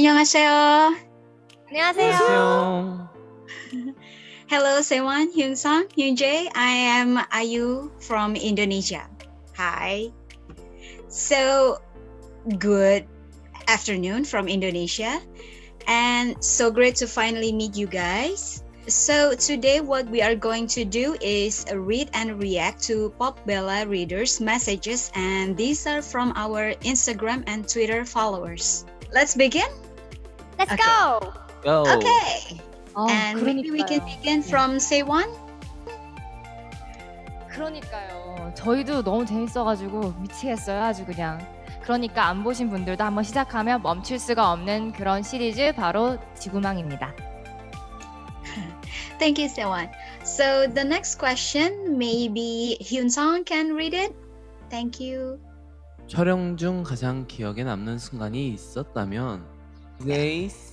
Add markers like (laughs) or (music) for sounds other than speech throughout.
안녕하세요. 안녕하세요. Hello, Sewan, Hyun Song, Hyun Jae. I am Ayu from Indonesia. Hi. So, good afternoon from Indonesia. And so great to finally meet you guys. So, today, what we are going to do is read and react to Pop Bella readers' messages, and these are from our Instagram and Twitter followers. Let's begin? Let's Okay. go. Go. Okay. 어, and maybe we can 그러니까요. begin from Sewan. 그러니까요. 저희도 너무 재밌어가지고 미치겠어요. 아주 그냥. 그러니까 안 보신 분들도 한번 시작하면 멈출 수가 없는 그런 시리즈 바로 지구망입니다. Thank you, Sewan. So the next question, maybe Hyun Song can read it. Thank you. 촬영 중 가장 기억에 남는 순간이 있었다면 네이스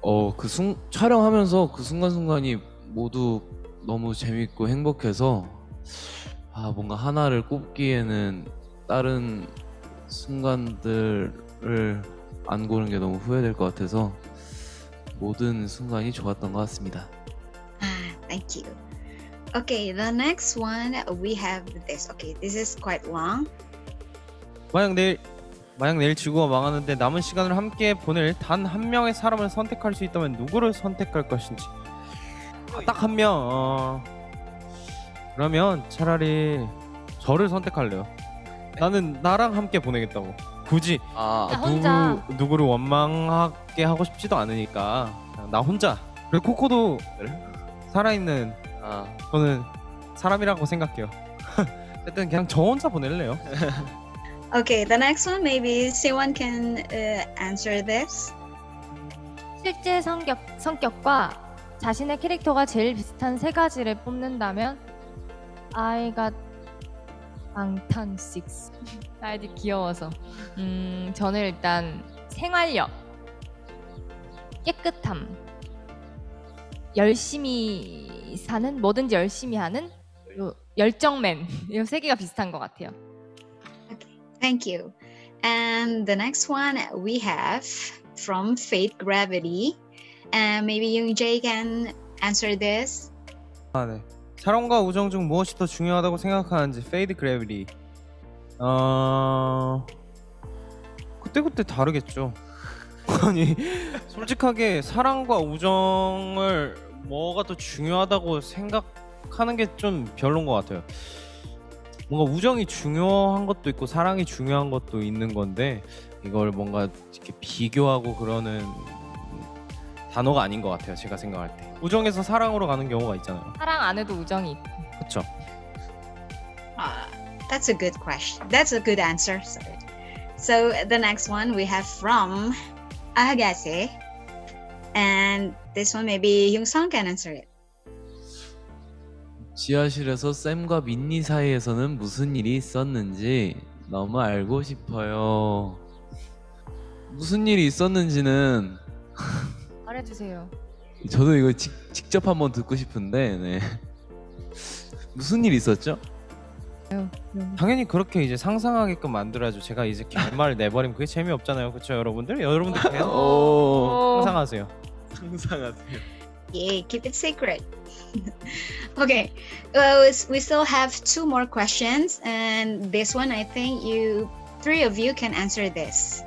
어그 순 촬영하면서 그 순간순간이 모두 너무 재밌고 행복해서 아 뭔가 하나를 꼽기에는 다른 순간들을 안 고른 게 너무 후회될 것 같아서 모든 순간이 좋았던 것 같습니다. Ah, thank you. Okay, the next one we have this. Okay, this is quite long. 내일 만약 내일 지구가 망하는데 남은 시간을 함께 보낼 단 한 명의 사람을 선택할 수 있다면 누구를 선택할 것인지 딱한 명. 어... 그러면 차라리 저를 선택할래요. 나는 나랑 함께 보내겠다고. 굳이 아 나 혼자. 누구 누구를 원망하게 하고 싶지도 않으니까 그냥 나 혼자. 그리고 코코도 살아있는 아, 저는 사람이라고 생각해요. (laughs) 어쨌든 그냥 저 혼자 보낼래요. (laughs) Okay, the next one maybe Sewan can uh, answer this. 실제 성격, 성격과 자신의 캐릭터가 제일 비슷한 세 가지를 뽑는다면 I got 방탄 6 아이디 귀여워서. 음 저는 일단 생활력 깨끗함 열심히 사는 뭐든지 열심히 하는 열정맨. (laughs) 이 세 개가 비슷한 것 같아요 Thank you. And the next one we have from Fate Gravity. And maybe Young Jae can answer this. 아, 네. 사랑과 우정 중 무엇이 더 중요하다고 생각하는지 Fate Gravity. 어 그때그때 다르겠죠. 아니 솔직하게 사랑과 우정을 뭐가 더 중요하다고 생각하는 게 좀 별론 것 같아요. 뭔가 우정이 중요한 것도 있고 사랑이 중요한 것도 있는 건데 이걸 뭔가 이렇게 비교하고 그러는 단어가 아닌 것 같아요. 제가 생각할 때 우정에서 사랑으로 가는 경우가 있잖아요. 사랑 안에도 우정이 있고 그렇죠. Uh, that's a good question. That's a good answer. Sorry. So the next one we have from Agase. And this one maybe Young Song can answer it. 지하실에서 쌤과 민니 사이에서는 무슨 일이 있었는지 너무 알고 싶어요. 무슨 일이 있었는지는 (laughs) 말해주세요 저도 이거 직, 직접 한번 듣고 싶은데 네. 무슨 일 있었죠? 당연히 그렇게 이제 상상하게끔 만들어야죠. 제가 이제 결말을 내버리면 그게 재미없잖아요. 그렇죠, 여러분들? 여러분들 (laughs) 계속 오, 상상하세요. 상상하세요. Yay, keep it secret. okay, uh, we still have two more questions, and this one I think you three of you can answer this.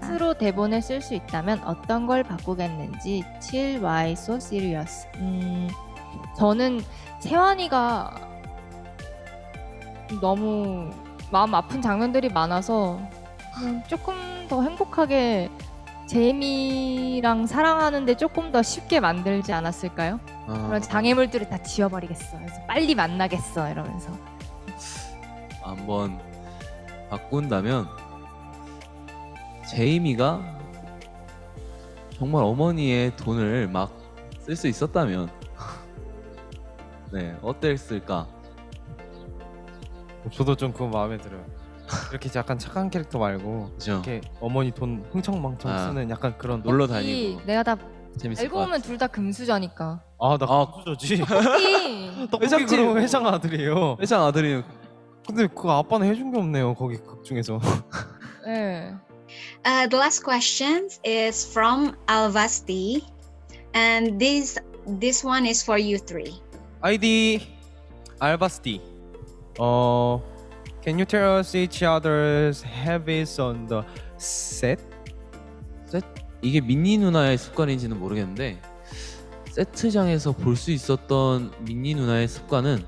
스스로 대본을 쓸 수 있다면 어떤 걸 바꾸겠는지 7 Why So Serious 음, 저는 세환이가 너무 마음 아픈 장면들이 많아서 음, 조금 더 행복하게 제이미랑 사랑하는데 조금 더 쉽게 만들지 않았을까요? 아, 그런 장애물들을 다 지워버리겠어. 그래서 빨리 만나겠어 이러면서. 한번 바꾼다면 제이미가 정말 어머니의 돈을 막 쓸 수 있었다면 (laughs) 네 어땠을까? 저도 좀 그거 마음에 들어요. 이렇게 약간 착한 캐릭터 말고 그죠? 이렇게 어머니 돈 흥청망청 아. 쓰는 약간 그런 놀러 이 다니고 내가 다 재밌을 알고 것 보면 같아. 둘 다 금수저니까. 아나 아. 금수저지. 이 떡볶이 회장집. 그러면 회장 아들이에요. 회장 아들이 근데 그 아빠는 해준 게 없네요. 거기 극 중에서. 예. Uh, the last question is from Alvasti, and this this one is for you three. 아이디 알바스티. 어, can you tell us each other's habits on the set? 이게 민니 누나의 습관인지는 모르겠는데 세트장에서 볼 수 있었던 민니 누나의 습관은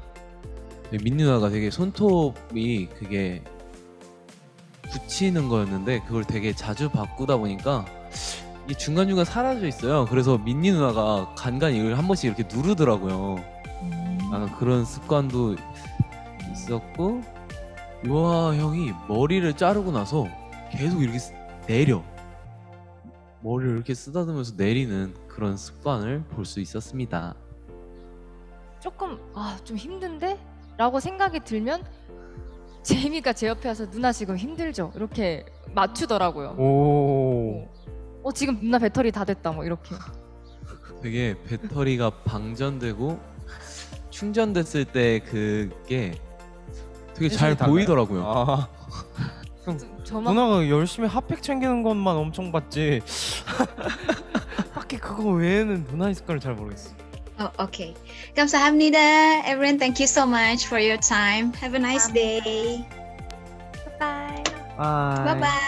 민니 누나가 되게 손톱이 그게 붙이는 거였는데 그걸 되게 자주 바꾸다 보니까 이 중간중간 사라져 있어요. 그래서 민니 누나가 간간히 이걸 한 번씩 이렇게 누르더라고요. 나는 그런 습관도 있었고 유아 형이 머리를 자르고 나서 계속 이렇게 쓰- 내려 머리를 이렇게 쓰다듬으면서 내리는 그런 습관을 볼 수 있었습니다. 조금 아 좀 힘든데? 라고 생각이 들면 제이미가 제 옆에 와서 누나 지금 힘들죠? 이렇게 맞추더라고요. 오. 어 지금 누나 배터리 다 됐다 뭐 이렇게. 되게 배터리가 방전되고 충전됐을 때 그게 되게 잘 달라요? 보이더라고요. 아, 저만 누나가 열심히 핫팩 챙기는 것만 엄청 봤지. (laughs) 딱히 그거 외에는 누나의 습관을 잘 모르겠어. Oh, okay. 감사합니다, everyone. Thank you so much for your time. Have a nice day. 바이. Bye bye.